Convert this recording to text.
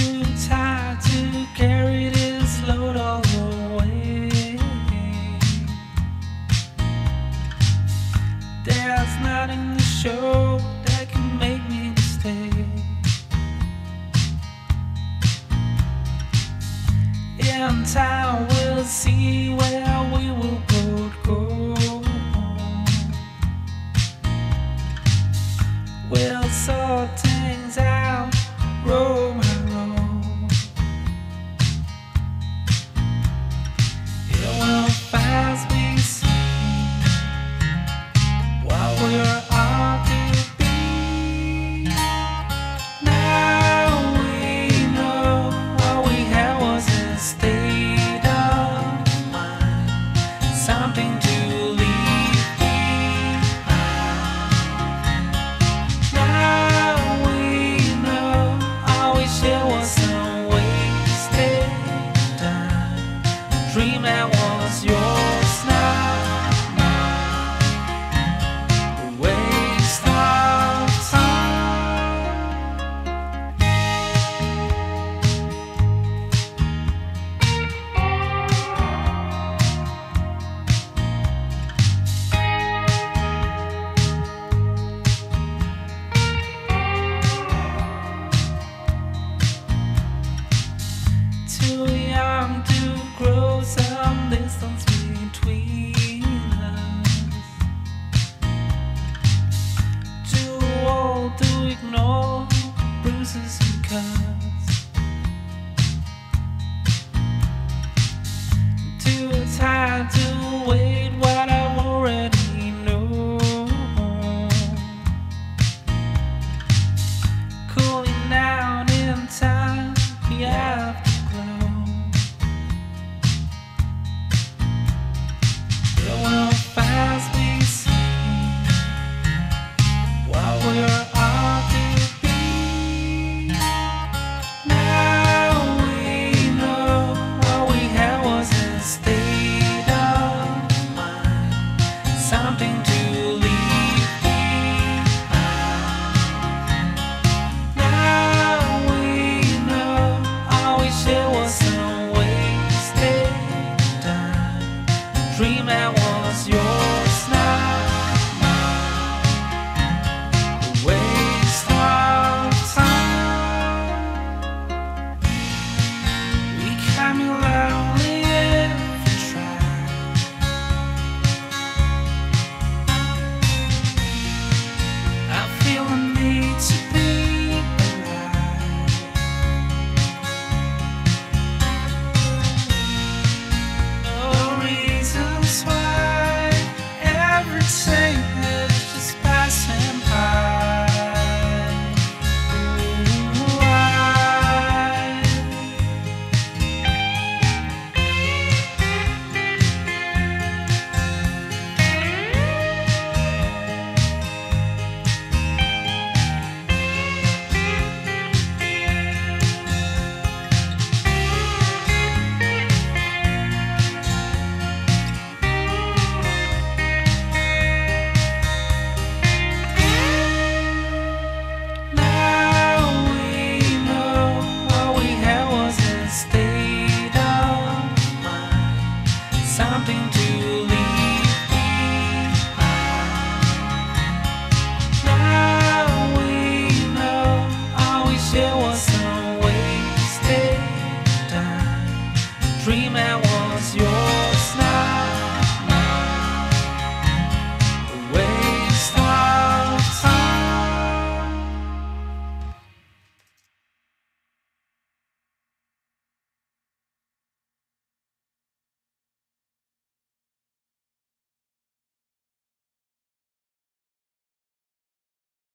too tired to carry this load all the way. There's not in show that can make me stay. In time, we'll see where we will both go. Bruises something to